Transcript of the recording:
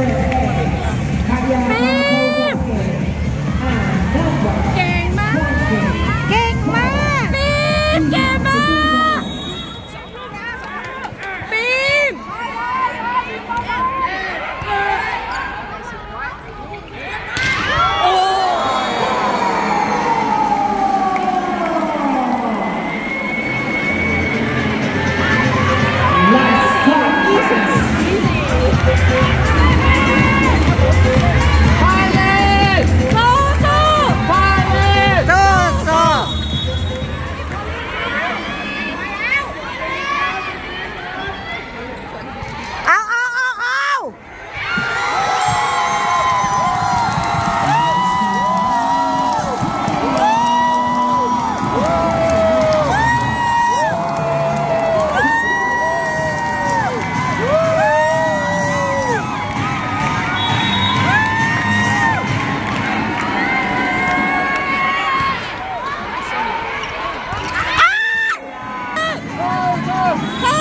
Yeah. Come!